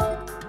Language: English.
what?